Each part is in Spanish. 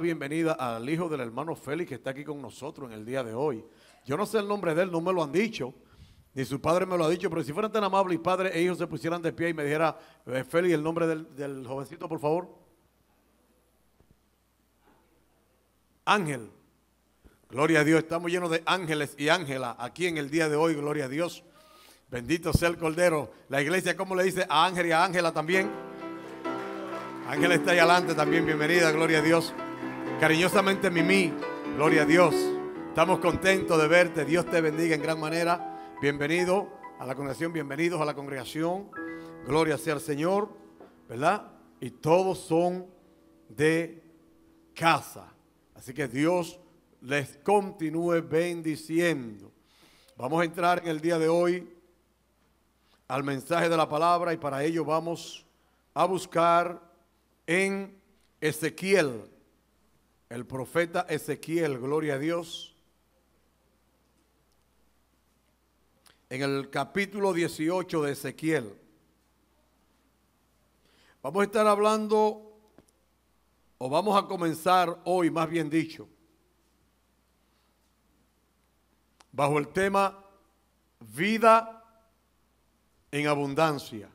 bienvenida al hijo del hermano Félix que está aquí con nosotros en el día de hoy. Yo no sé el nombre de él, no me lo han dicho, ni su padre me lo ha dicho, pero si fueran tan amables y padre e hijo se pusieran de pie y me dijera, eh, Félix, el nombre del, del jovencito, por favor. Ángel. Gloria a Dios, estamos llenos de ángeles y ángelas aquí en el día de hoy, gloria a Dios. Bendito sea el Cordero. La iglesia, ¿cómo le dice a Ángel y a Ángela también? Ángel está ahí adelante también, bienvenida, gloria a Dios. Cariñosamente Mimi, gloria a Dios. Estamos contentos de verte, Dios te bendiga en gran manera. Bienvenido a la congregación, bienvenidos a la congregación. Gloria sea al Señor, ¿verdad? Y todos son de casa. Así que Dios les continúe bendiciendo. Vamos a entrar en el día de hoy al mensaje de la palabra y para ello vamos a buscar en Ezequiel, el profeta Ezequiel, gloria a Dios, en el capítulo 18 de Ezequiel. Vamos a estar hablando, o vamos a comenzar hoy, más bien dicho, bajo el tema vida en abundancia.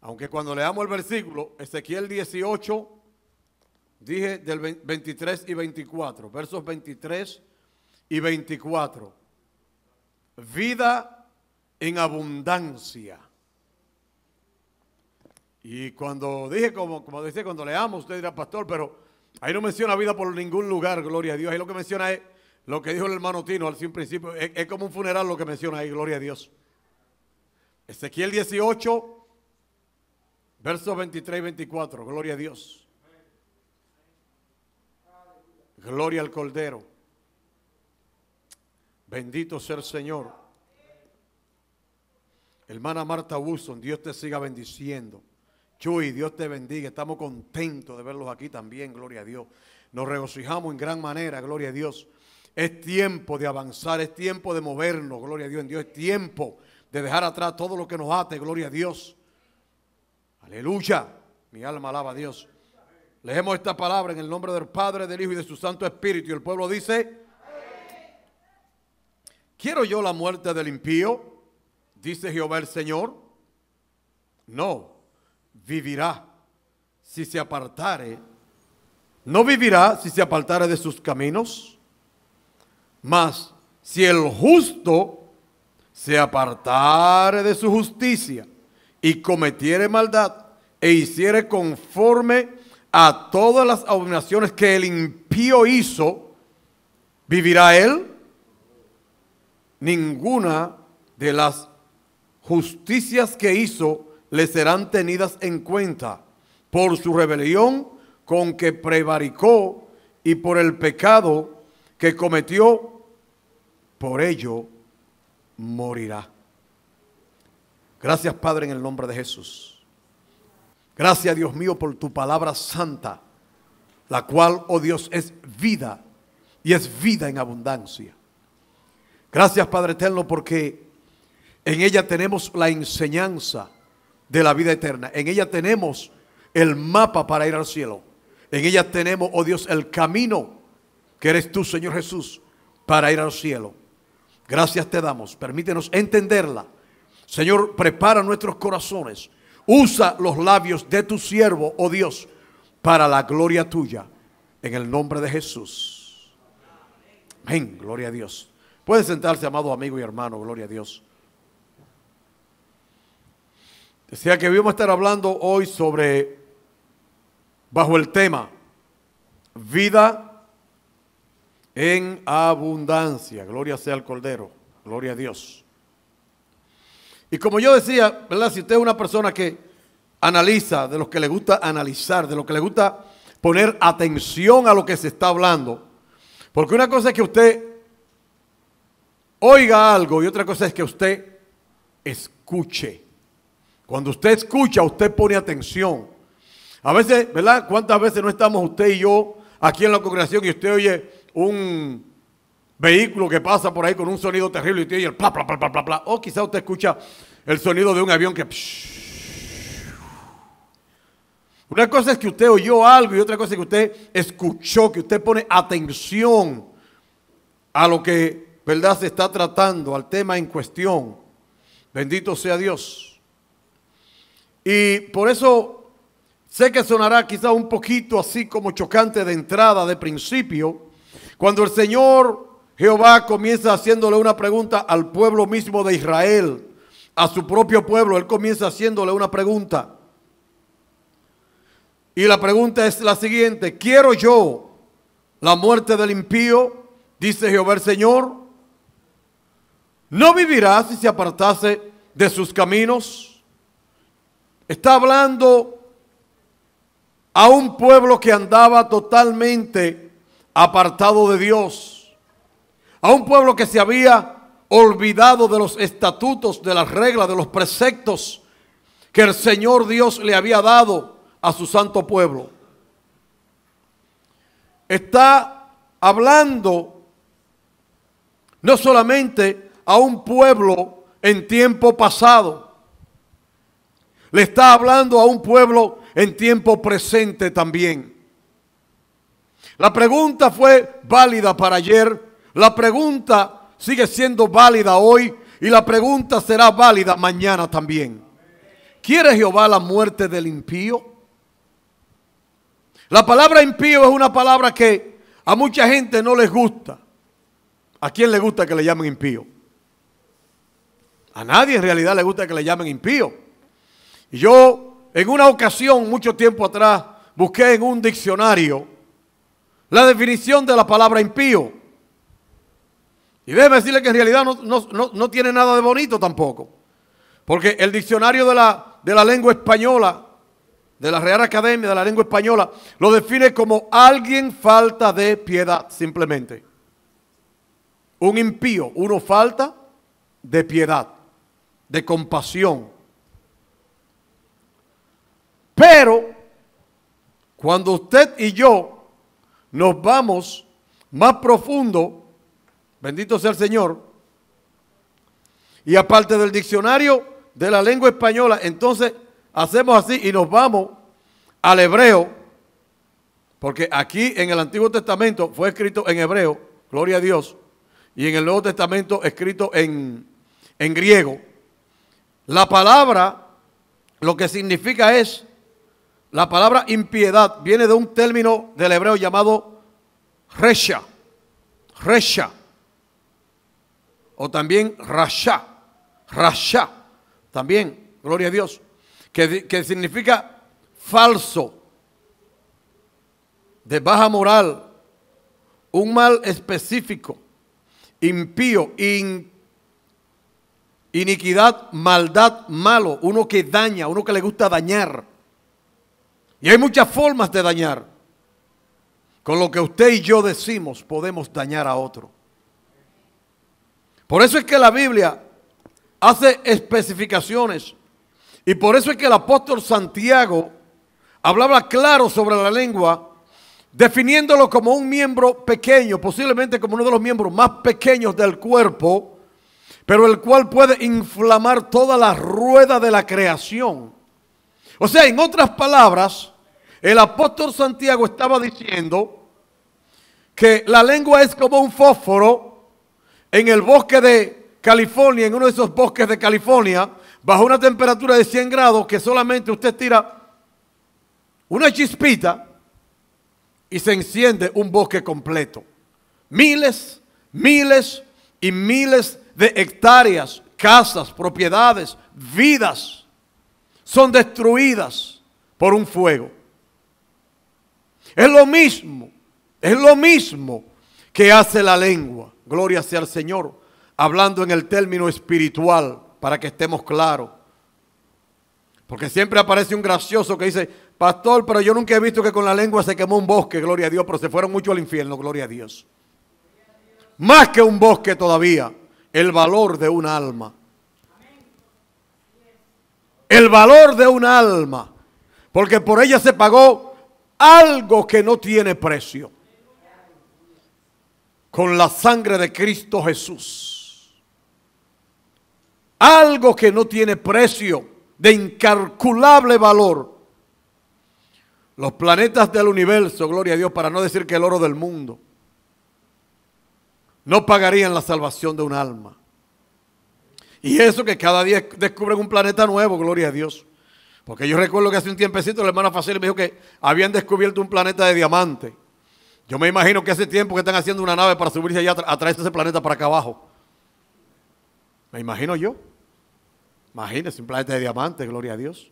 Aunque cuando leamos el versículo, Ezequiel 18, dije del 23 y 24, versos 23 y 24. Vida en abundancia. Y cuando dije, como, como decía, cuando leamos, usted dirá, pastor, pero ahí no menciona vida por ningún lugar, gloria a Dios. Ahí lo que menciona es lo que dijo el hermano Tino al principio. Es, es como un funeral lo que menciona ahí, gloria a Dios. Ezequiel 18, Versos 23 y 24, gloria a Dios. Gloria al Cordero. Bendito sea el Señor. Hermana Marta Wilson, Dios te siga bendiciendo. Chuy, Dios te bendiga. Estamos contentos de verlos aquí también, gloria a Dios. Nos regocijamos en gran manera, gloria a Dios. Es tiempo de avanzar, es tiempo de movernos, gloria a Dios. En Dios es tiempo de dejar atrás todo lo que nos ate, gloria a Dios. Aleluya. Mi alma alaba a Dios. Leemos esta palabra en el nombre del Padre, del Hijo y de su Santo Espíritu. Y el pueblo dice, ¿quiero yo la muerte del impío? Dice Jehová el Señor. No, vivirá si se apartare. No vivirá si se apartare de sus caminos. Mas si el justo se apartare de su justicia y cometiere maldad e hiciere conforme a todas las abominaciones que el impío hizo, ¿vivirá él? Ninguna de las justicias que hizo le serán tenidas en cuenta por su rebelión con que prevaricó y por el pecado que cometió, por ello morirá. Gracias Padre en el nombre de Jesús. Gracias Dios mío por tu palabra santa, la cual, oh Dios, es vida y es vida en abundancia. Gracias Padre eterno porque en ella tenemos la enseñanza de la vida eterna. En ella tenemos el mapa para ir al cielo. En ella tenemos, oh Dios, el camino que eres tú, Señor Jesús, para ir al cielo. Gracias te damos. Permítenos entenderla Señor, prepara nuestros corazones. Usa los labios de tu siervo, oh Dios, para la gloria tuya. En el nombre de Jesús. Amén. Gloria a Dios. Puede sentarse, amado amigo y hermano. Gloria a Dios. Decía que vamos a estar hablando hoy sobre, bajo el tema, vida en abundancia. Gloria sea al Cordero. Gloria a Dios. Y como yo decía, ¿verdad? Si usted es una persona que analiza, de los que le gusta analizar, de los que le gusta poner atención a lo que se está hablando, porque una cosa es que usted oiga algo y otra cosa es que usted escuche. Cuando usted escucha, usted pone atención. A veces, ¿verdad? ¿Cuántas veces no estamos usted y yo aquí en la congregación y usted oye un vehículo que pasa por ahí con un sonido terrible y tiene el pla, pla, pla, pla, pla, pla. O quizá usted escucha el sonido de un avión que... Una cosa es que usted oyó algo y otra cosa es que usted escuchó, que usted pone atención a lo que, ¿verdad?, se está tratando, al tema en cuestión. Bendito sea Dios. Y por eso sé que sonará quizá un poquito así como chocante de entrada, de principio, cuando el Señor Jehová comienza haciéndole una pregunta al pueblo mismo de Israel, a su propio pueblo, Él comienza haciéndole una pregunta. Y la pregunta es la siguiente, ¿quiero yo la muerte del impío? Dice Jehová el Señor. ¿No vivirá si se apartase de sus caminos? Está hablando a un pueblo que andaba totalmente apartado de Dios. A un pueblo que se había olvidado de los estatutos, de las reglas, de los preceptos que el Señor Dios le había dado a su santo pueblo. Está hablando no solamente a un pueblo en tiempo pasado, le está hablando a un pueblo en tiempo presente también. La pregunta fue válida para ayer, la pregunta sigue siendo válida hoy y la pregunta será válida mañana también. ¿Quiere Jehová la muerte del impío? La palabra impío es una palabra que a mucha gente no les gusta. ¿A quién le gusta que le llamen impío? A nadie en realidad le gusta que le llamen impío. Yo en una ocasión, mucho tiempo atrás, busqué en un diccionario la definición de la palabra impío. Y déjeme decirle que en realidad no, tiene nada de bonito tampoco. Porque el diccionario de la, de la lengua española de la Real Academia de la Lengua Española lo define como alguien falta de piedad, simplemente. Un impío, uno falta de piedad, de compasión. Pero cuando usted y yo nos vamos más profundo, bendito sea el Señor, y aparte del diccionario de la lengua española, entonces hacemos así y nos vamos al hebreo, porque aquí en el Antiguo Testamento fue escrito en hebreo, gloria a Dios, y en el Nuevo Testamento escrito en, en griego. La palabra, lo que significa es, la palabra impiedad viene de un término del hebreo llamado resha, resha, o también rasha, rasha, también, gloria a Dios que, significa falso, de baja moral, un mal específico, impío, iniquidad, maldad, malo, uno que daña, uno que le gusta dañar. Y hay muchas formas de dañar. Con lo que usted y yo decimos podemos dañar a otro. Por eso es que la Biblia hace especificaciones y por eso es que el apóstol Santiago hablaba claro sobre la lengua, definiéndolo como un miembro pequeño, posiblemente como uno de los miembros más pequeños del cuerpo, pero el cual puede inflamar toda la rueda de la creación. O sea, en otras palabras, el apóstol Santiago estaba diciendo que la lengua es como un fósforo en el bosque de California, en uno de esos bosques de California, bajo una temperatura de 100 grados que solamente usted tira una chispita y se enciende un bosque completo. Miles, miles y miles de hectáreas, casas, propiedades, vidas son destruidas por un fuego. Es lo mismo, es lo mismo que hace la lengua. Gloria sea al Señor, hablando en el término espiritual para que estemos claros. Porque siempre aparece un gracioso que dice, pastor, pero yo nunca he visto que con la lengua se quemó un bosque, gloria a Dios, pero se fueron mucho al infierno, gloria a Dios. Más que un bosque todavía, el valor de un alma. El valor de un alma. Porque por ella se pagó algo que no tiene precio. Con la sangre de Cristo Jesús algo que no tiene precio, de incalculable valor. los planetas del universo, gloria a Dios, para no decir que el oro del mundo, no pagarían la salvación de un alma. Y eso que cada día descubren un planeta nuevo, gloria a Dios. Porque yo recuerdo que hace un tiempecito la hermana Facil me dijo que habían descubierto un planeta de diamante. Yo me imagino que hace tiempo que están haciendo una nave para subirse allá a traerse ese planeta para acá abajo. Me imagino yo. Imagínese un planeta de diamante, gloria a Dios.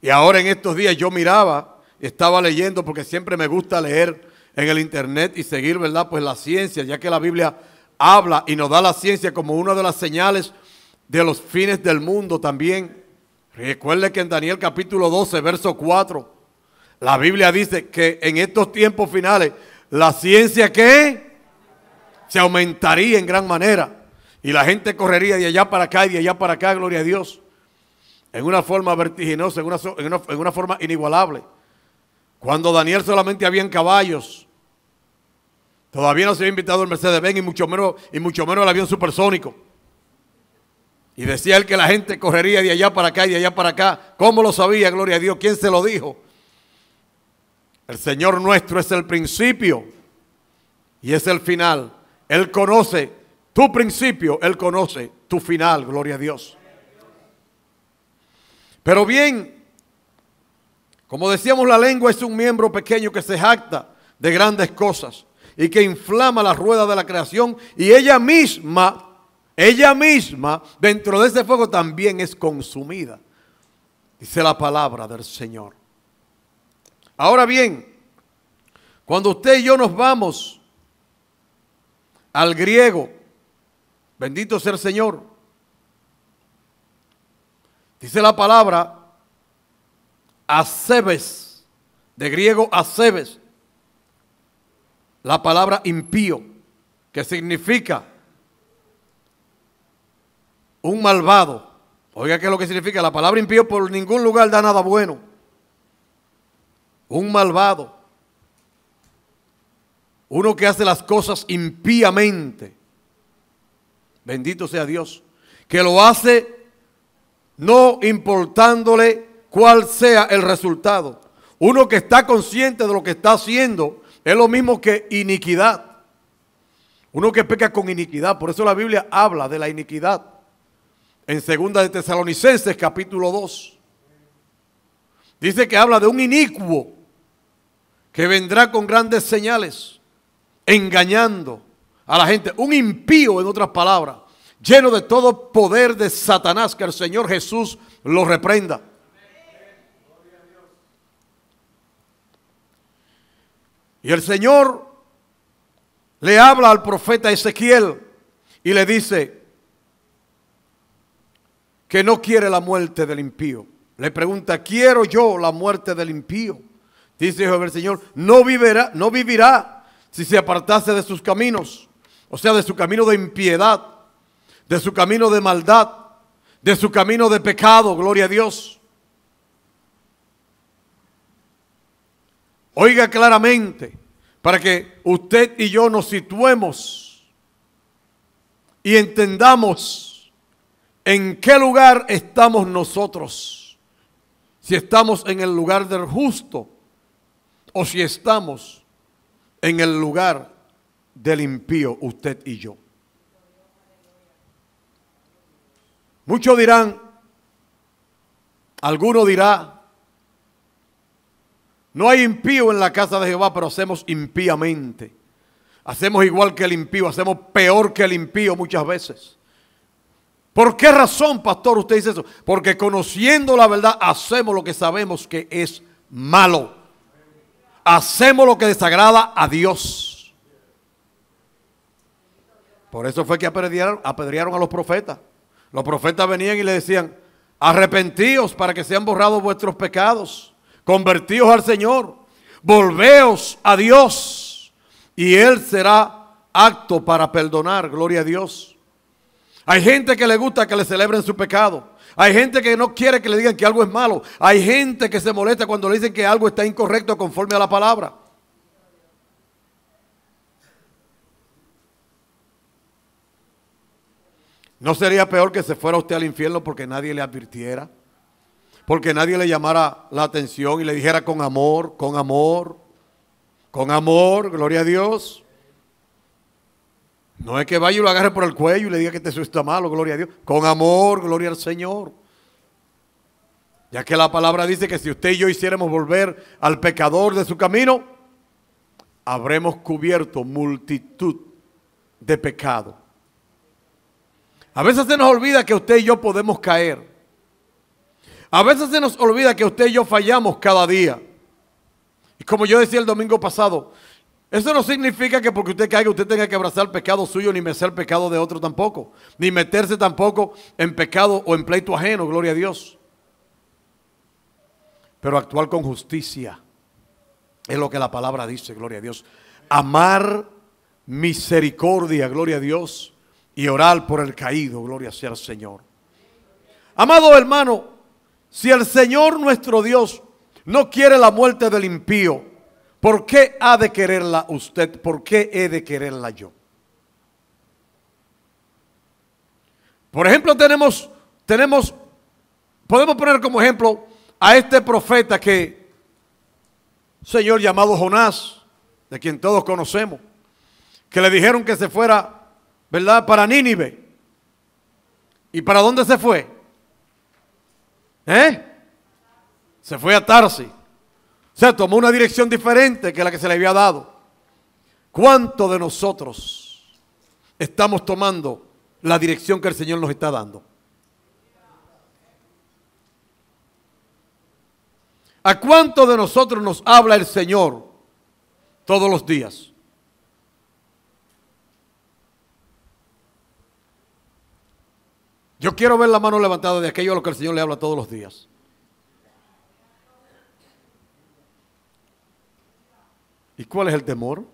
Y ahora en estos días yo miraba, estaba leyendo porque siempre me gusta leer en el internet y seguir, ¿verdad? Pues la ciencia, ya que la Biblia habla y nos da la ciencia como una de las señales de los fines del mundo también. Recuerde que en Daniel capítulo 12, verso 4, la Biblia dice que en estos tiempos finales la ciencia que se aumentaría en gran manera y la gente correría de allá para acá y de allá para acá, gloria a Dios, en una forma vertiginosa, en una, forma inigualable. Cuando Daniel solamente habían caballos, Todavía no se había invitado el Mercedes-Benz y mucho menos, y mucho menos el avión supersónico. Y decía él que la gente correría de allá para acá y de allá para acá. ¿Cómo lo sabía? Gloria a Dios. ¿Quién se lo dijo? El Señor nuestro es el principio y es el final. Él conoce tu principio, Él conoce tu final. Gloria a Dios. Pero bien, como decíamos, la lengua es un miembro pequeño que se jacta de grandes cosas y que inflama la rueda de la creación y ella misma, ella misma, dentro de ese fuego también es consumida. Dice la palabra del Señor. Ahora bien, cuando usted y yo nos vamos al griego, bendito sea el Señor, dice la palabra acebes, de griego acebes, la palabra impío, que significa un malvado. Oiga, ¿qué es lo que significa? La palabra impío por ningún lugar da nada bueno. Un malvado. Uno que hace las cosas impíamente. Bendito sea Dios. Que lo hace no importándole cuál sea el resultado. Uno que está consciente de lo que está haciendo es lo mismo que iniquidad. Uno que peca con iniquidad. Por eso la Biblia habla de la iniquidad. En segunda de Tesalonicenses capítulo 2. Dice que habla de un inicuo que vendrá con grandes señales, engañando a la gente. Un impío, en otras palabras, lleno de todo poder de Satanás, que el Señor Jesús lo reprenda. Y el Señor le habla al profeta Ezequiel y le dice que no quiere la muerte del impío. Le pregunta, ¿quiero yo la muerte del impío? Dice el Señor, no vivirá, no vivirá si se apartase de sus caminos, o sea, de su camino de impiedad, de su camino de maldad, de su camino de pecado, gloria a Dios. Oiga claramente, para que usted y yo nos situemos y entendamos en qué lugar estamos nosotros. Si estamos en el lugar del justo o si estamos en el lugar del impío, usted y yo. Muchos dirán, alguno dirá, no hay impío en la casa de Jehová, pero hacemos impíamente. Hacemos igual que el impío, hacemos peor que el impío muchas veces. ¿Por qué razón, pastor, usted dice eso? Porque conociendo la verdad hacemos lo que sabemos que es malo. Hacemos lo que desagrada a Dios. Por eso fue que apedrearon, a los profetas. Los profetas venían y le decían, arrepentíos para que sean borrados vuestros pecados convertíos al Señor, volveos a Dios y Él será acto para perdonar, gloria a Dios. Hay gente que le gusta que le celebren su pecado. Hay gente que no quiere que le digan que algo es malo. Hay gente que se molesta cuando le dicen que algo está incorrecto conforme a la palabra. ¿No sería peor que se fuera usted al infierno porque nadie le advirtiera? porque nadie le llamara la atención y le dijera con amor, con amor, con amor, gloria a Dios. No es que vaya y lo agarre por el cuello y le diga que eso está malo, gloria a Dios. Con amor, gloria al Señor. Ya que la palabra dice que si usted y yo hiciéramos volver al pecador de su camino, habremos cubierto multitud de pecado. A veces se nos olvida que usted y yo podemos caer. A veces se nos olvida que usted y yo fallamos cada día. Y como yo decía el domingo pasado, eso no significa que porque usted caiga usted tenga que abrazar el pecado suyo ni meter el pecado de otro tampoco. Ni meterse tampoco en pecado o en pleito ajeno, gloria a Dios. Pero actuar con justicia es lo que la palabra dice, gloria a Dios. Amar misericordia, gloria a Dios. Y orar por el caído, gloria sea al Señor. Amado hermano, si el Señor nuestro Dios no quiere la muerte del impío, ¿Por qué ha de quererla usted? ¿Por qué he de quererla yo? Por ejemplo, tenemos, tenemos, podemos poner como ejemplo a este profeta que, señor llamado Jonás, de quien todos conocemos, que le dijeron que se fuera, ¿verdad?, para Nínive. ¿Y para dónde se fue? ¿Eh? Se fue a Tarsi. Sea, tomó una dirección diferente que la que se le había dado. ¿Cuánto de nosotros estamos tomando la dirección que el Señor nos está dando? ¿A cuánto de nosotros nos habla el Señor todos los días? Yo quiero ver la mano levantada de aquello a lo que el Señor le habla todos los días. ¿Y cuál es el temor?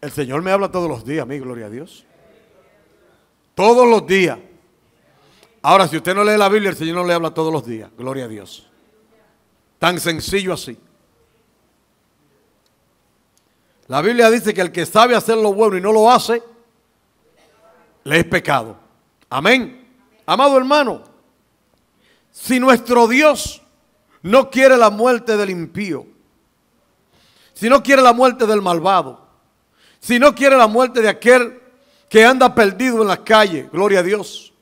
El Señor me habla todos los días, mi gloria a Dios. Todos los días. Ahora, si usted no lee la Biblia, el Señor no le habla todos los días. Gloria a Dios. Tan sencillo así. La Biblia dice que el que sabe hacer lo bueno y no lo hace, le es pecado. Amén. Amado hermano, si nuestro Dios no quiere la muerte del impío, si no quiere la muerte del malvado, si no quiere la muerte de aquel que anda perdido en la calle, gloria a Dios.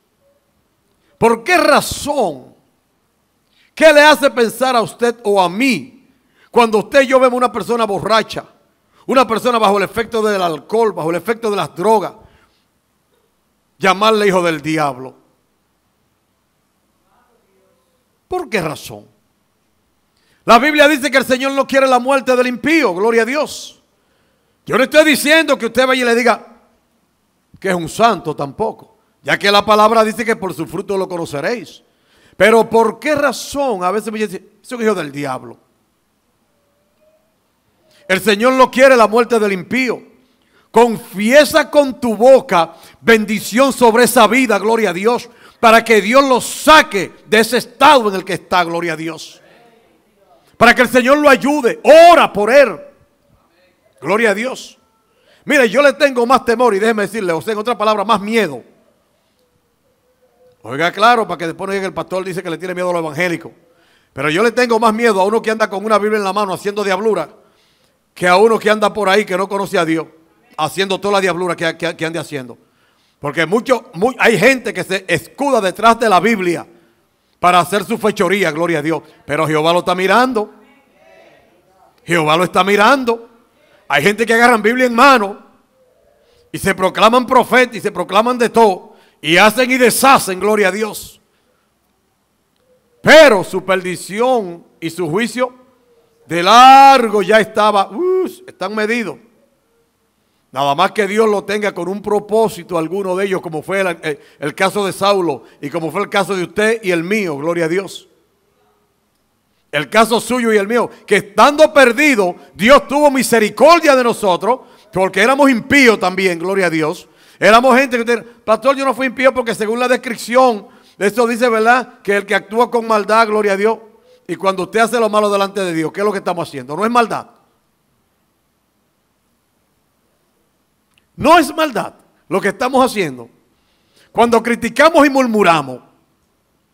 ¿Por qué razón? ¿Qué le hace pensar a usted o a mí cuando usted y yo vemos una persona borracha, una persona bajo el efecto del alcohol, bajo el efecto de las drogas, llamarle hijo del diablo? ¿Por qué razón? La Biblia dice que el Señor no quiere la muerte del impío, gloria a Dios. Yo no estoy diciendo que usted vaya y le diga que es un santo tampoco, ya que la palabra dice que por su fruto lo conoceréis. Pero ¿por qué razón? A veces me dice, es un hijo del diablo. El Señor no quiere la muerte del impío. Confiesa con tu boca bendición sobre esa vida, gloria a Dios, para que Dios lo saque de ese estado en el que está, gloria a Dios para que el Señor lo ayude. Ora por él. Gloria a Dios. Mire, yo le tengo más temor y déjeme decirle, o sea, en otra palabra, más miedo. Oiga, claro, para que después no llegue el pastor dice que le tiene miedo a lo evangélico. Pero yo le tengo más miedo a uno que anda con una Biblia en la mano haciendo diablura que a uno que anda por ahí que no conoce a Dios haciendo toda la diablura que, que, ande haciendo. Porque mucho, hay gente que se escuda detrás de la Biblia para hacer su fechoría, gloria a Dios. Pero Jehová lo está mirando. Jehová lo está mirando. Hay gente que agarran Biblia en mano y se proclaman profetas y se proclaman de todo y hacen y deshacen, gloria a Dios. Pero su perdición y su juicio de largo ya estaba, uh, están medidos. Nada más que Dios lo tenga con un propósito alguno de ellos, como fue el, caso de Saulo y como fue el caso de usted y el mío, gloria a Dios. El caso suyo y el mío, que estando perdido, Dios tuvo misericordia de nosotros, porque éramos impíos también, gloria a Dios. Éramos gente que, pastor, yo no fui impío porque según la descripción, esto dice, ¿verdad? Que el que actúa con maldad, gloria a Dios. Y cuando usted hace lo malo delante de Dios, ¿qué es lo que estamos haciendo? No es maldad. No es maldad lo que estamos haciendo. Cuando criticamos y murmuramos,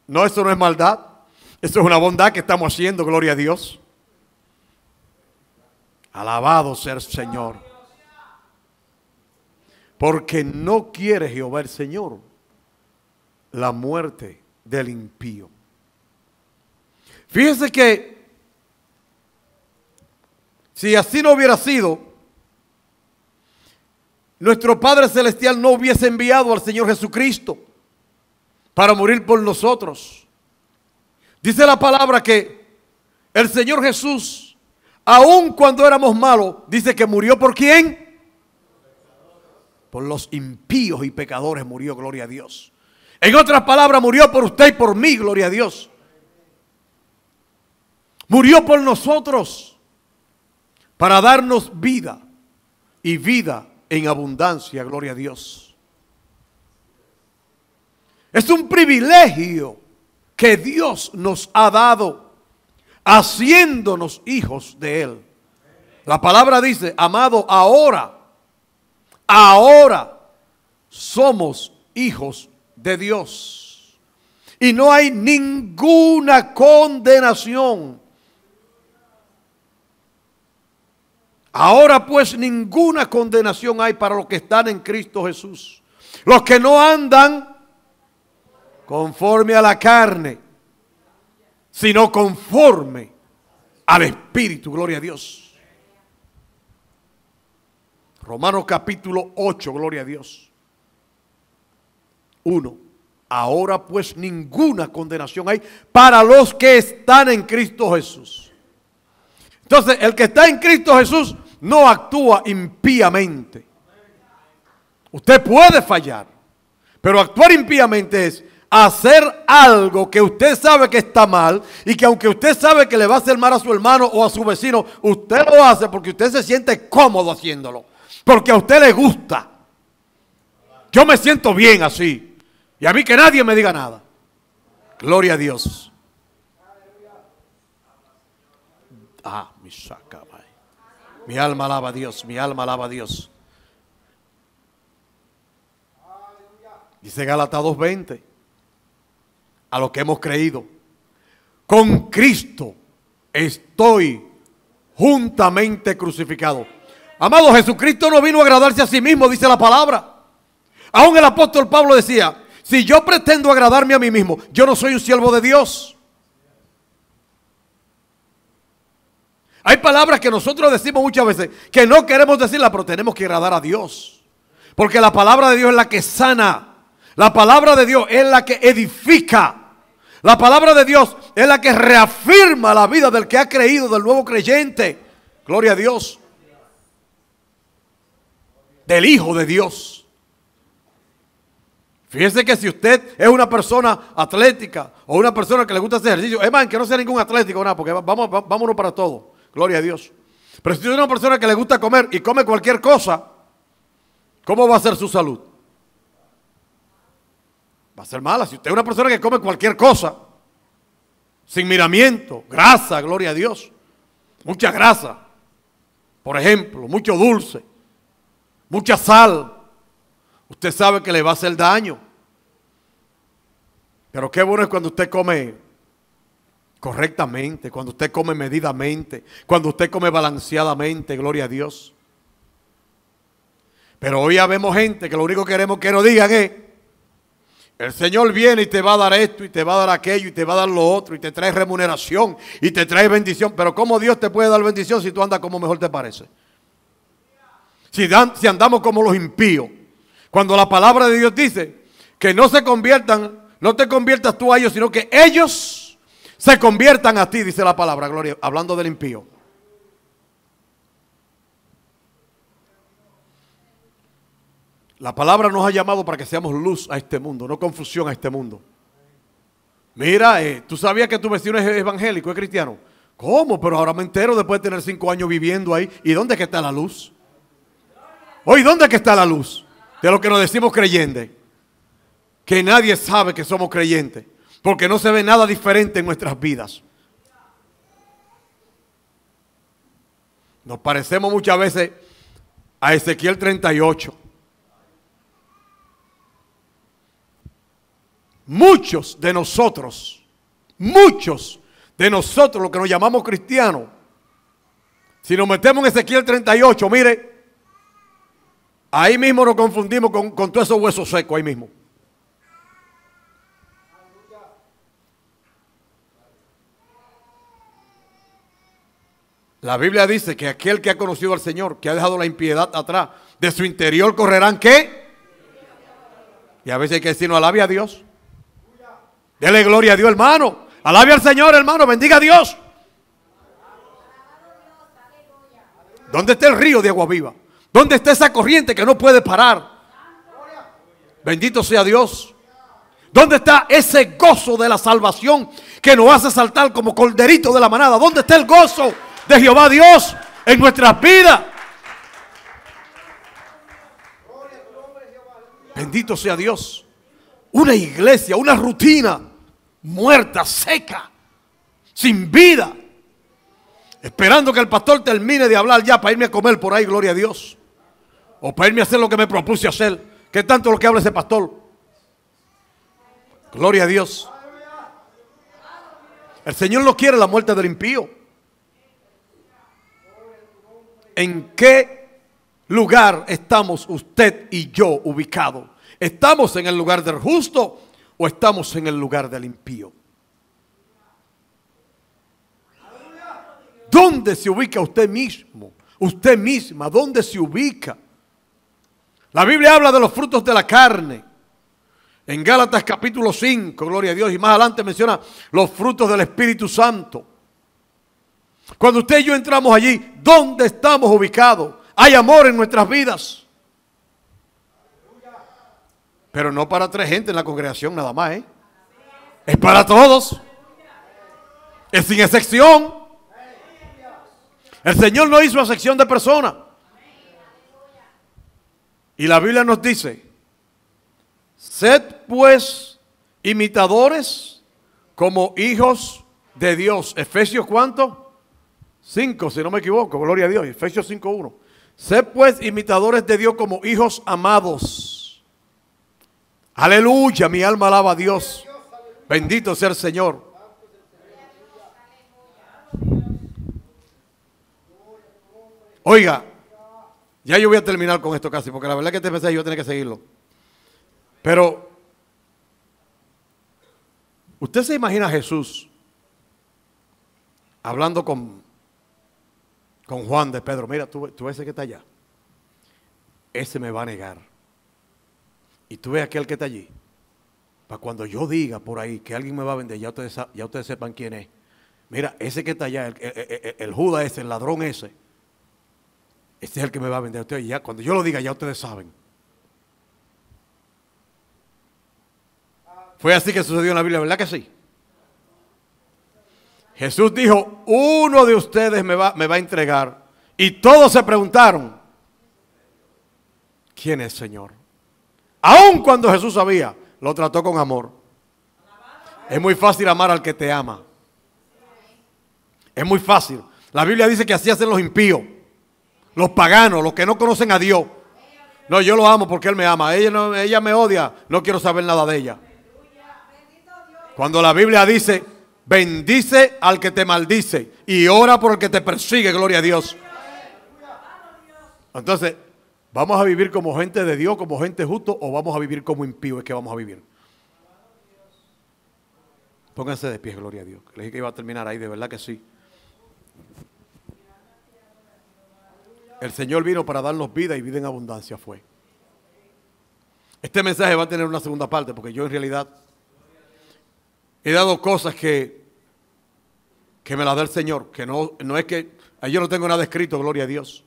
No, eso no es maldad. Eso es una bondad que estamos haciendo, gloria a Dios. Alabado sea el Señor. Porque no quiere Jehová el Señor la muerte del impío. Fíjese que si así no hubiera sido, nuestro Padre Celestial no hubiese enviado al Señor Jesucristo para morir por nosotros. Dice la palabra que el Señor Jesús, aun cuando éramos malos, dice que murió por quién? Por los impíos y pecadores murió, gloria a Dios. En otras palabras, murió por usted y por mí, gloria a Dios. Murió por nosotros para darnos vida y vida en abundancia, gloria a Dios. Es un privilegio que Dios nos ha dado haciéndonos hijos de Él. La palabra dice, amado, ahora, ahora somos hijos de Dios. Y no hay ninguna condenación Ahora pues ninguna condenación hay para los que están en Cristo Jesús. Los que no andan conforme a la carne, sino conforme al Espíritu. Gloria a Dios. Romanos capítulo 8, gloria a Dios. 1. Ahora pues ninguna condenación hay para los que están en Cristo Jesús. Entonces, el que está en Cristo Jesús no actúa impíamente. Usted puede fallar, pero actuar impíamente es hacer algo que usted sabe que está mal y que aunque usted sabe que le va a hacer mal a su hermano o a su vecino, usted lo hace porque usted se siente cómodo haciéndolo, porque a usted le gusta. Yo me siento bien así y a mí que nadie me diga nada. Gloria a Dios. Ah, mi saca. Mi alma alaba a Dios, mi alma alaba a Dios. Dice Gálatas 2.20, a lo que hemos creído. Con Cristo estoy juntamente crucificado. Amado, Jesucristo no vino a agradarse a sí mismo, dice la palabra. Aún el apóstol Pablo decía, si yo pretendo agradarme a mí mismo, yo no soy un siervo de Dios. Hay palabras que nosotros decimos muchas veces que no queremos decirlas, pero tenemos que agradar a Dios. Porque la palabra de Dios es la que sana. La palabra de Dios es la que edifica. La palabra de Dios es la que reafirma la vida del que ha creído, del nuevo creyente. Gloria a Dios. Del Hijo de Dios. Fíjese que si usted es una persona atlética o una persona que le gusta hacer ejercicio, es más, que no sea ningún atlético, nada, porque vamos, vámonos para todo. Gloria a Dios. Pero si usted es una persona que le gusta comer y come cualquier cosa, ¿cómo va a ser su salud? Va a ser mala. Si usted es una persona que come cualquier cosa, sin miramiento, grasa, gloria a Dios, mucha grasa, por ejemplo, mucho dulce, mucha sal, usted sabe que le va a hacer daño. Pero qué bueno es cuando usted come correctamente, cuando usted come medidamente, cuando usted come balanceadamente, gloria a Dios. Pero hoy ya vemos gente que lo único que queremos que nos digan es, el Señor viene y te va a dar esto y te va a dar aquello y te va a dar lo otro y te trae remuneración y te trae bendición. Pero ¿cómo Dios te puede dar bendición si tú andas como mejor te parece? Si, si andamos como los impíos. Cuando la palabra de Dios dice que no se conviertan, no te conviertas tú a ellos, sino que ellos se conviertan a ti, dice la palabra, Gloria, hablando del impío. La palabra nos ha llamado para que seamos luz a este mundo, no confusión a este mundo. Mira, eh, tú sabías que tu vecino es evangélico, es cristiano. ¿Cómo? Pero ahora me entero después de tener cinco años viviendo ahí. ¿Y dónde es que está la luz? Hoy, ¿dónde es que está la luz? De lo que nos decimos creyentes. Que nadie sabe que somos creyentes porque no se ve nada diferente en nuestras vidas. Nos parecemos muchas veces a Ezequiel 38. muchos de nosotros, muchos de nosotros, los que nos llamamos cristianos, si nos metemos en Ezequiel 38, mire, ahí mismo nos confundimos con, con todos esos huesos secos, ahí mismo. La Biblia dice que aquel que ha conocido al Señor, que ha dejado la impiedad atrás, de su interior correrán qué? Y a veces hay que decirnos, alabe a Dios. Dele gloria a Dios, hermano. Alabe al Señor, hermano. Bendiga a Dios. ¿Dónde está el río de agua viva? ¿Dónde está esa corriente que no puede parar? Bendito sea Dios. ¿Dónde está ese gozo de la salvación que nos hace saltar como corderito de la manada? ¿Dónde está el gozo de Jehová Dios en nuestras vidas? Bendito sea Dios. Una iglesia, una rutina muerta, seca, sin vida. Esperando que el pastor termine de hablar ya para irme a comer por ahí, gloria a Dios. O para irme a hacer lo que me propuse hacer. ¿Qué tanto lo que habla ese pastor? Gloria a Dios. El Señor no quiere la muerte del impío. ¿En qué lugar estamos usted y yo ubicados? ¿Estamos en el lugar del justo o estamos en el lugar del impío? ¿Dónde se ubica usted mismo? Usted misma, ¿dónde se ubica? La Biblia habla de los frutos de la carne. En Gálatas capítulo 5, gloria a Dios, y más adelante menciona los frutos del Espíritu Santo. Cuando usted y yo entramos allí, ¿dónde estamos ubicados? Hay amor en nuestras vidas. Pero no para tres gente en la congregación nada más, ¿eh? Es para todos. Es sin excepción. El Señor no hizo excepción de personas. Y la Biblia nos dice, sed pues imitadores como hijos de Dios. Efesios cuánto? 5, si no me equivoco, gloria a Dios. Efesios 5.1. Sed pues imitadores de Dios como hijos amados Aleluya, mi alma alaba a Dios. Bendito sea el Señor. Oiga, ya yo voy a terminar con esto casi, porque la verdad es que este mensaje yo tengo que seguirlo. Pero, ¿usted se imagina a Jesús hablando con, con Juan de Pedro? Mira, tú, tú ese que está allá. Ese me va a negar. Y tú ves aquel que está allí. Para cuando yo diga por ahí que alguien me va a vender, ya ustedes, ya ustedes sepan quién es. Mira, ese que está allá, el, el, Judas ese, el ladrón ese, este es el que me va a vender. Ya, cuando yo lo diga, ya ustedes saben. Fue así que sucedió en la Biblia, ¿verdad que sí? Jesús dijo, uno de ustedes me va, me va a entregar. Y todos se preguntaron, ¿quién es Señor? Aun cuando Jesús sabía, lo trató con amor. Es muy fácil amar al que te ama. Es muy fácil. La Biblia dice que así hacen los impíos, los paganos, los que no conocen a Dios. No, yo lo amo porque Él me ama. Ella, ella me odia, no quiero saber nada de ella. Cuando la Biblia dice, bendice al que te maldice y ora por el que te persigue, gloria a Dios. Entonces, ¿Vamos a vivir como gente de Dios, como gente justo, o vamos a vivir como impíos? Es que vamos a vivir. Pónganse de pie, gloria a Dios. Le dije que iba a terminar ahí, de verdad que sí. El Señor vino para darnos vida y vida en abundancia fue. Este mensaje va a tener una segunda parte porque yo en realidad he dado cosas que, que me las da el Señor, que no, no es que yo no tengo nada escrito, gloria a Dios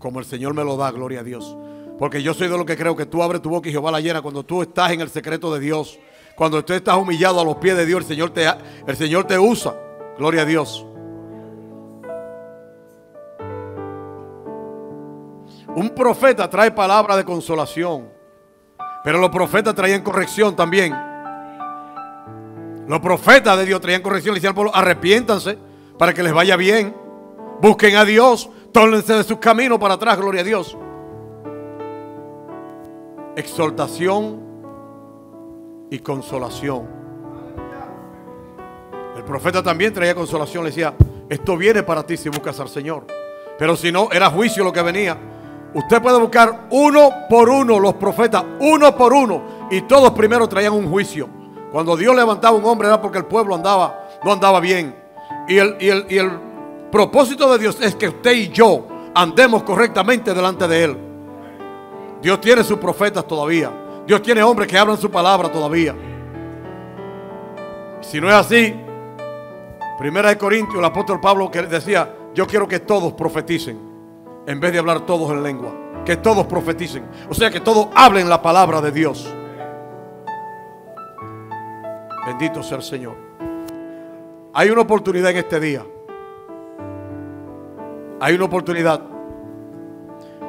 como el Señor me lo da, gloria a Dios. Porque yo soy de lo que creo que tú abres tu boca y Jehová la llena cuando tú estás en el secreto de Dios. Cuando tú estás humillado a los pies de Dios, el Señor te, el Señor te usa. Gloria a Dios. Un profeta trae palabra de consolación. Pero los profetas traían corrección también. Los profetas de Dios traían corrección. Le decían al pueblo, arrepiéntanse para que les vaya bien. Busquen a Dios. Tórnense de sus caminos para atrás, gloria a Dios. Exhortación y consolación. El profeta también traía consolación, le decía, esto viene para ti si buscas al Señor. Pero si no, era juicio lo que venía. Usted puede buscar uno por uno los profetas, uno por uno, y todos primero traían un juicio. Cuando Dios levantaba un hombre era porque el pueblo andaba, no andaba bien. Y el, y el, y el propósito de Dios es que usted y yo andemos correctamente delante de Él. Dios tiene sus profetas todavía. Dios tiene hombres que hablan su palabra todavía. Si no es así, Primera de Corintios, el apóstol Pablo que decía, yo quiero que todos profeticen, en vez de hablar todos en lengua. Que todos profeticen. O sea, que todos hablen la palabra de Dios. Bendito sea el Señor. Hay una oportunidad en este día. Hay una oportunidad.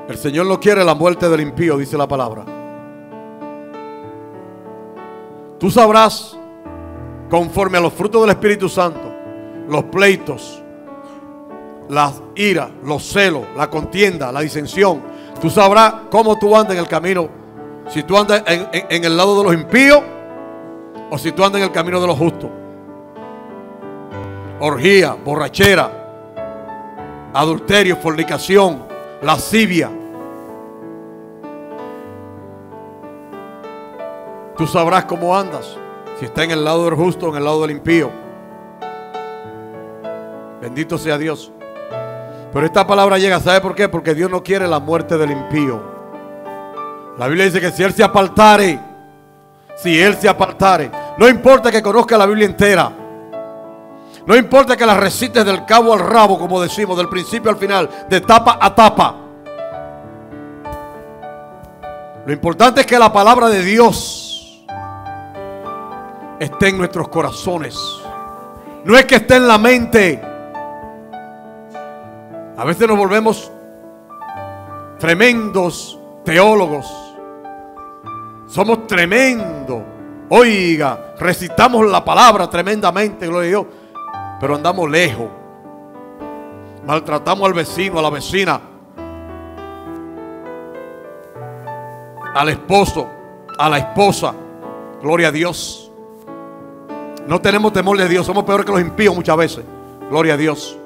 El Señor no quiere la muerte del impío, dice la palabra. Tú sabrás, conforme a los frutos del Espíritu Santo, los pleitos, las iras, los celos, la contienda, la disensión. Tú sabrás cómo tú andas en el camino. Si tú andas en el lado de los impíos o si tú andas en el camino de los justos. Orgía, borrachera, adulterio, fornicación, lascivia. Tú sabrás cómo andas. Si está en el lado del justo o en el lado del impío. Bendito sea Dios. Pero esta palabra llega, ¿sabe por qué? Porque Dios no quiere la muerte del impío. La Biblia dice que si Él se apartare, si Él se apartare, no importa que conozca la Biblia entera. No importa que la recites del cabo al rabo, como decimos, del principio al final, de tapa a tapa. Lo importante es que la palabra de Dios esté en nuestros corazones. No es que esté en la mente. A veces nos volvemos tremendos teólogos. Somos tremendos. Oiga, recitamos la palabra tremendamente, gloria a Dios. Pero andamos lejos. Maltratamos al vecino, a la vecina. Al esposo, a la esposa. Gloria a Dios. No tenemos temor de Dios. Somos peores que los impíos muchas veces. Gloria a Dios.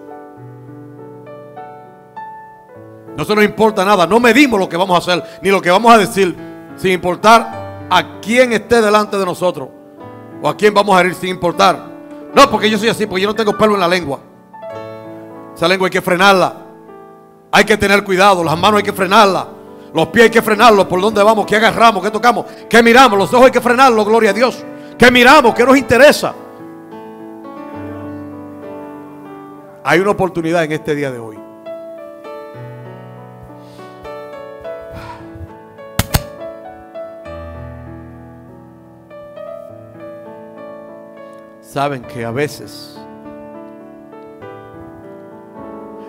No se nos importa nada. No medimos lo que vamos a hacer ni lo que vamos a decir. Sin importar a quién esté delante de nosotros. O a quién vamos a herir sin importar. No, porque yo soy así, porque yo no tengo pelo en la lengua. Esa lengua hay que frenarla. Hay que tener cuidado. Las manos hay que frenarlas. Los pies hay que frenarlos. ¿Por dónde vamos? ¿Qué agarramos? ¿Qué tocamos? ¿Qué miramos? Los ojos hay que frenarlos, gloria a Dios. ¿Qué miramos? ¿Qué nos interesa? Hay una oportunidad en este día de hoy. Saben que a veces,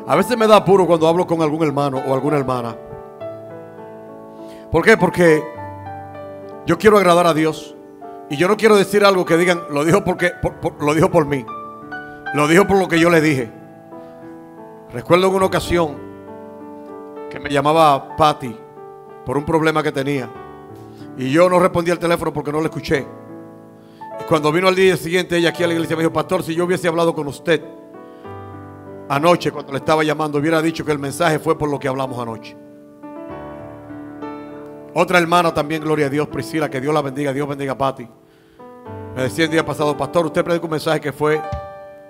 a veces me da apuro cuando hablo con algún hermano o alguna hermana. ¿Por qué? Porque yo quiero agradar a Dios y yo no quiero decir algo que digan, lo dijo porque por- lo dijo por mí. Lo dijo por lo que yo le dije. Recuerdo en una ocasión que me llamaba Patty por un problema que tenía. Y yo no respondí al teléfono porque no le escuché. Cuando vino al día siguiente ella aquí a la iglesia me dijo, pastor, si yo hubiese hablado con usted anoche cuando le estaba llamando, hubiera dicho que el mensaje fue por lo que hablamos anoche. Otra hermana también, gloria a Dios, Priscila, que Dios la bendiga, Dios bendiga a Pati. Me decía el día pasado, pastor, usted predicó un mensaje que fue,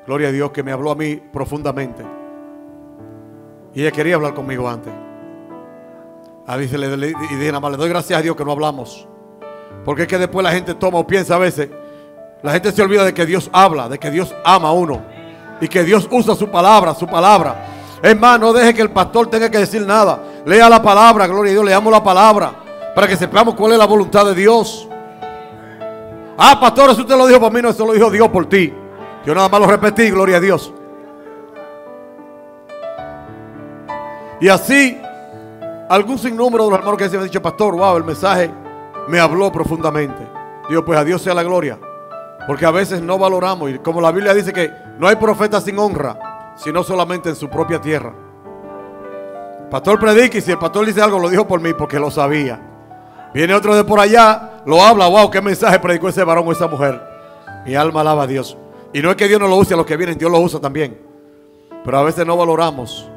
gloria a Dios, que me habló a mí profundamente. Y ella quería hablar conmigo antes. Le- y dije nada más, le doy gracias a Dios que no hablamos. Porque es que después la gente toma o piensa a veces, la gente se olvida de que Dios habla, de que Dios ama a uno. Y que Dios usa su palabra, su palabra. Es más, no deje que el pastor tenga que decir nada. Lea la palabra, gloria a Dios, leamos la palabra. Para que sepamos cuál es la voluntad de Dios. Ah, pastor, eso usted lo dijo por mí, no, eso lo dijo Dios por ti. Yo nada más lo repetí, gloria a Dios. Y así, algún sinnúmero de los hermanos que se me han dicho, pastor, wow, el mensaje me habló profundamente. Digo, pues a Dios sea la gloria. Porque a veces no valoramos. Y como la Biblia dice que no hay profeta sin honra, sino solamente en su propia tierra. Pastor predica y si el pastor dice algo, lo dijo por mí porque lo sabía. Viene otro de por allá, lo habla, wow, qué mensaje predicó ese varón o esa mujer. Mi alma alaba a Dios. Y no es que Dios no lo use a los que vienen, Dios lo usa también. Pero a veces no valoramos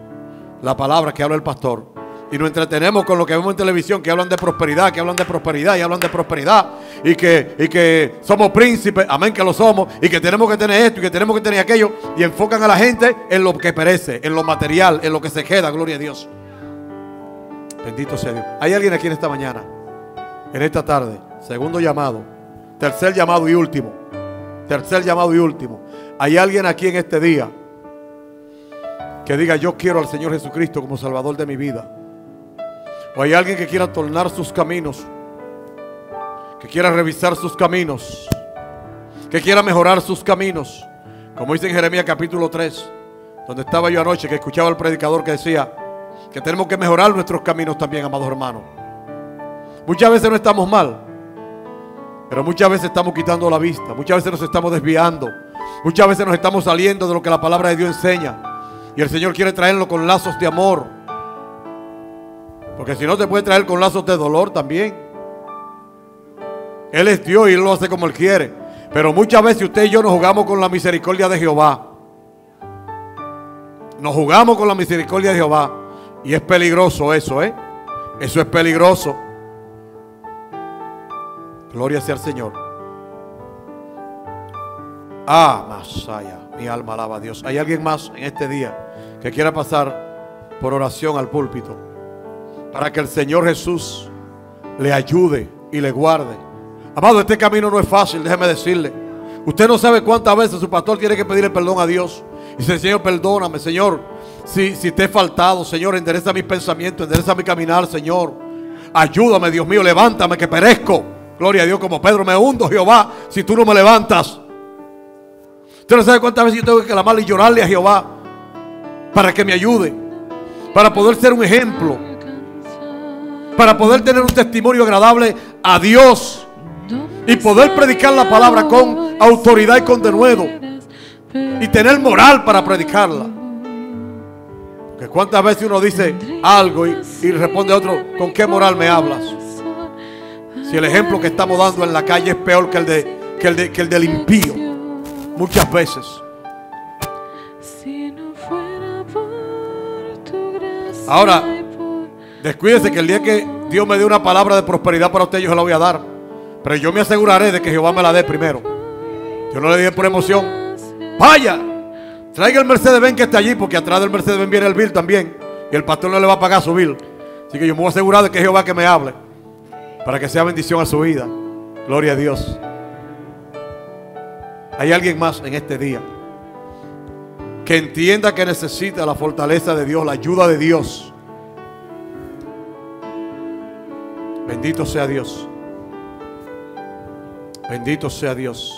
la palabra que habla el pastor. Y nos entretenemos con lo que vemos en televisión, que hablan de prosperidad, que hablan de prosperidad y hablan de prosperidad. Y que, y que somos príncipes, amén que lo somos, y que tenemos que tener esto y que tenemos que tener aquello. Y enfocan a la gente en lo que perece, en lo material, en lo que se queda, gloria a Dios. Bendito sea Dios. Hay alguien aquí en esta mañana, en esta tarde, segundo llamado, tercer llamado y último. Tercer llamado y último. Hay alguien aquí en este día que diga yo quiero al Señor Jesucristo como Salvador de mi vida. O hay alguien que quiera tornar sus caminos, que quiera revisar sus caminos, que quiera mejorar sus caminos. Como dice en Jeremías capítulo 3, donde estaba yo anoche, que escuchaba al predicador que decía que tenemos que mejorar nuestros caminos también, amados hermanos. Muchas veces no estamos mal, pero muchas veces estamos quitando la vista, muchas veces nos estamos desviando, muchas veces nos estamos saliendo de lo que la palabra de Dios enseña. Y el Señor quiere traerlo con lazos de amor. Porque si no te puede traer con lazos de dolor también. Él es Dios y Él lo hace como Él quiere. Pero muchas veces usted y yo nos jugamos con la misericordia de Jehová. Nos jugamos con la misericordia de Jehová. Y es peligroso eso, ¿eh? Eso es peligroso. Gloria sea al Señor. Ah, Masaya, mi alma alaba a Dios. ¿Hay alguien más en este día que quiera pasar por oración al púlpito para que el Señor Jesús le ayude y le guarde? Amado, este camino no es fácil, déjeme decirle. Usted no sabe cuántas veces su pastor tiene que pedirle perdón a Dios. Y dice, Señor, perdóname, Señor. Si, si te he faltado, Señor, endereza mis pensamientos, endereza mi caminar, Señor. Ayúdame, Dios mío, levántame que perezco. Gloria a Dios, como Pedro, me hundo, Jehová, si tú no me levantas. Usted no sabe cuántas veces yo tengo que clamarle y llorarle a Jehová para que me ayude, para poder ser un ejemplo, para poder tener un testimonio agradable a Dios y poder predicar la palabra con autoridad y con denuedo y tener moral para predicarla. Porque cuántas veces uno dice algo y, y responde otro, ¿con qué moral me hablas? Si el ejemplo que estamos dando en la calle es peor que el, de, que el, de, que el del impío, muchas veces. Ahora, descuídese que el día que Dios me dé una palabra de prosperidad para usted, yo se la voy a dar. Pero yo me aseguraré de que Jehová me la dé primero. Yo no le dije por emoción. Vaya, traiga el Mercedes Benz que está allí, porque atrás del Mercedes Benz viene el bill también. Y el pastor no le va a pagar su bill. Así que yo me voy a asegurar de que Jehová que me hable. Para que sea bendición a su vida. Gloria a Dios. Hay alguien más en este día que entienda que necesita la fortaleza de Dios, la ayuda de Dios. Bendito sea Dios. Bendito sea Dios.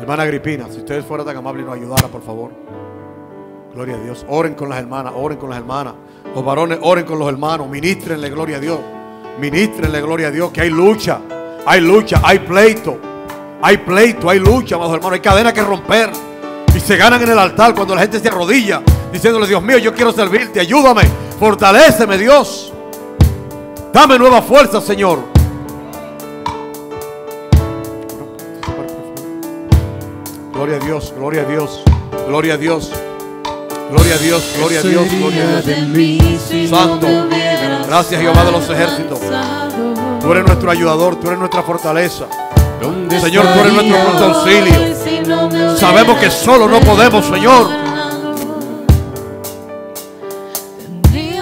Hermana Agripina, si ustedes fuera tan amable y nos ayudara, por favor. Gloria a Dios. Oren con las hermanas, oren con las hermanas. Los varones oren con los hermanos. Ministrenle gloria a Dios. Ministrenle gloria a Dios. Que hay lucha. Hay lucha, hay pleito. Hay pleito, hay lucha, amados hermanos. Hay cadenas que romper. Y se ganan en el altar cuando la gente se arrodilla. Diciéndole, Dios mío, yo quiero servirte. Ayúdame. Fortaléceme, Dios. Dame nueva fuerza, Señor. Gloria a Dios, gloria a Dios, gloria a Dios, gloria a Dios, gloria a Dios, gloria a Dios. Santo, gracias Jehová de los ejércitos. Tú eres nuestro ayudador, tú eres nuestra fortaleza. Señor, tú eres nuestro pronto auxilio. Sabemos que solo no podemos, Señor.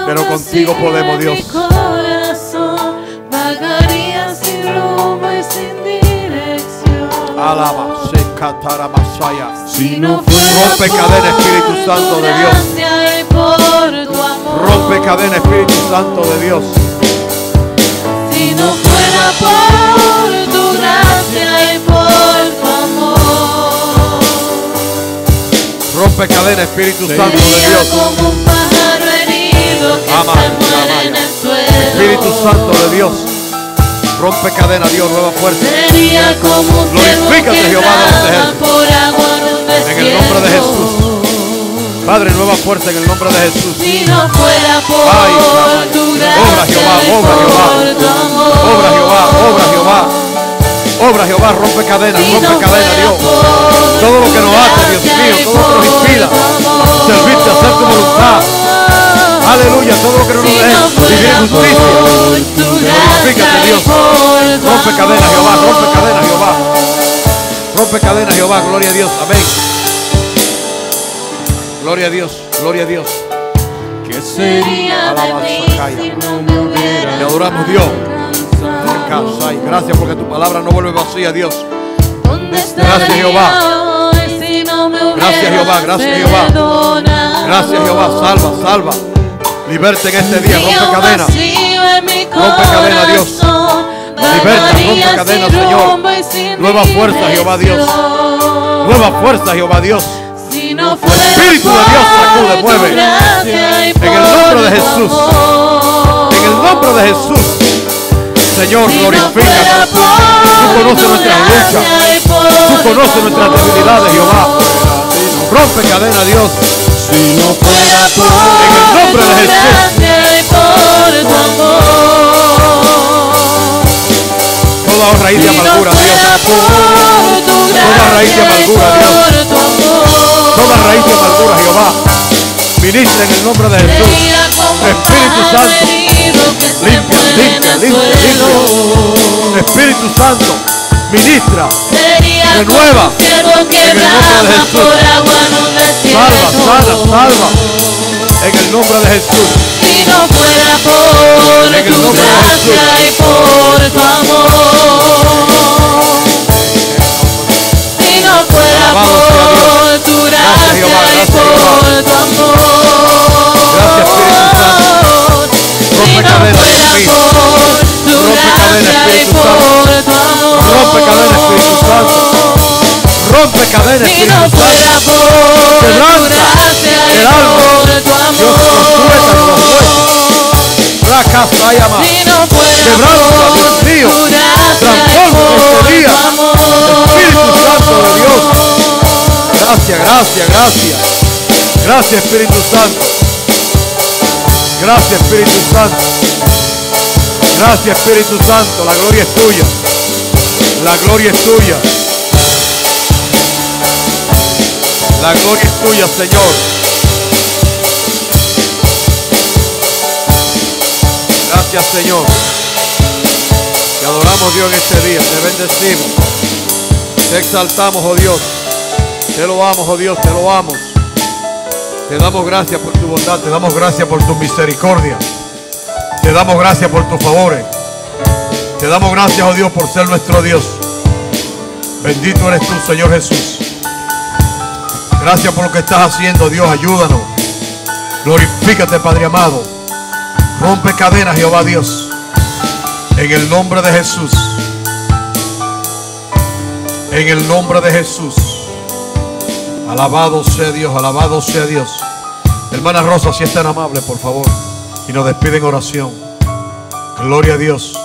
Pero contigo podemos, Dios. Alaba, se cataramasaya. Si no Rompe cadena, Espíritu Santo de Dios. Rompe cadena, Espíritu Santo de Dios. Si no fuera por tu gracia y por tu amor, Rompe cadena, Espíritu Santo de Dios. como un pájaro herido que Ama, se muere en el suelo. Espíritu Santo de Dios. Rompe cadena, Dios, nueva fuerza. Sería como un Glorifícate, Jehová de los ejércitos. en el nombre de desierto. Padre, nueva fuerza en el nombre de Jesús. Si no fuera por Ay, tu obra gracia Jehová, obra Jehová. tu amor. Obra Jehová, obra Jehová. Obra Jehová, rompe cadenas, Si rompe fuera Dios. Todo lo que nos ata, Dios mío, todo lo que nos inspira. Servirte, hacer tu voluntad. Aleluya, todo lo que no nos Si deje no vivir en justicia. Glorifícate, Dios. Rompe cadenas, Jehová, rompe cadenas, Jehová. Rompe cadenas, Jehová, gloria a Dios, amén. Gloria a Dios, gloria a Dios. ¿Qué sería de mí si no me hubieras Te adoramos, Dios. Gracias porque tu palabra no vuelve vacía, Dios. ¿Dónde Gracias, Jehová. Gracias, Jehová, gracias, Jehová. Gracias, Jehová. Salva, salva. Liberta en este día, rompe mi Rompe cadena, Dios. Liberta, rompe cadena, Señor. Nueva fuerza, Jehová Dios. Nueva fuerza, Jehová Dios. Fuera Espíritu de Dios, sacude, mueve. En el nombre de Jesús. En el nombre de Jesús. Señor, fuera Tú conoces nuestras luchas. Tú conoces nuestras debilidades, Jehová. Rompe cadena, Dios. Si no fuera por En el nombre de tu Jesús. gracia y por tu amor. Toda raíz de amargura, Dios. Toda raíz de amargura, Dios. Toda raíz de amargura, Jehová. Ministra en el nombre de Jesús. Espíritu Santo. Limpia, limpia, limpia, limpia. Espíritu Santo. Ministra. Renueva. En el nombre de Jesús. Salva, salva. En el nombre de Jesús. Si no fuera por En tu gracia y por tu amor. Si no fuera por tu gracia y por tu amor. Gracias, Espíritu Santo. Si no fuera por tu gracia y por tu amor. Rompe Espíritu Santo. Rompe cadenas, Si no fuera por tu gracia y el alma. por tu Dios, amor. consuéltanos los huesos. La casa llama. Si no fuera por Dios mío. y Transforma este día. Espíritu Santo de Dios. Gracias, gracias, gracias. Gracias, Espíritu Santo. Gracias, Espíritu Santo. Gracias, Espíritu Santo. La gloria es tuya. La gloria es tuya. La gloria es tuya, Señor. Gracias, Señor. Te adoramos, Dios, en este día. Te bendecimos. Te exaltamos, oh Dios. Te lo amo, oh Dios, te lo amo. Te damos gracias por tu bondad, te damos gracias por tu misericordia. Te damos gracias por tus favores. Te damos gracias, oh Dios, por ser nuestro Dios. Bendito eres tú, Señor Jesús. Gracias por lo que estás haciendo, Dios, ayúdanos. Glorifícate, Padre amado. Rompe cadenas, Jehová Dios. En el nombre de Jesús. En el nombre de Jesús. Alabado sea Dios, alabado sea Dios. Hermana Rosa, si es tan amable, por favor. Y nos despide en oración. Gloria a Dios.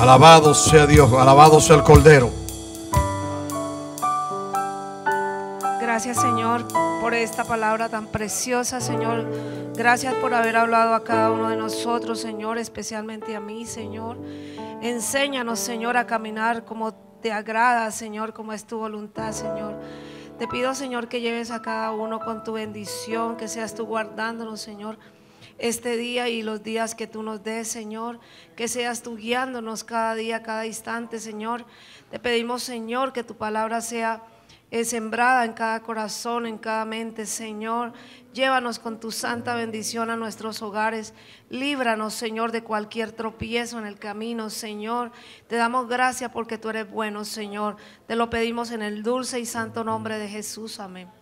Alabado sea Dios, alabado sea el Cordero. Gracias Señor por esta palabra tan preciosa, Señor. Gracias por haber hablado a cada uno de nosotros, Señor, especialmente a mí, Señor. Enséñanos, Señor, a caminar como te agrada, Señor, como es tu voluntad, Señor. Te pido, Señor, que lleves a cada uno con tu bendición, que seas tú guardándonos, Señor este día y los días que tú nos des, Señor. Que seas tú guiándonos cada día, cada instante, Señor. Te pedimos, Señor, que tu palabra sea eh, sembrada en cada corazón, en cada mente, Señor. Llévanos con tu santa bendición a nuestros hogares. Líbranos, Señor, de cualquier tropiezo en el camino, Señor. Te damos gracias porque tú eres bueno, Señor. Te lo pedimos en el dulce y santo nombre de Jesús. Amén.